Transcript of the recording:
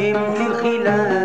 في خلال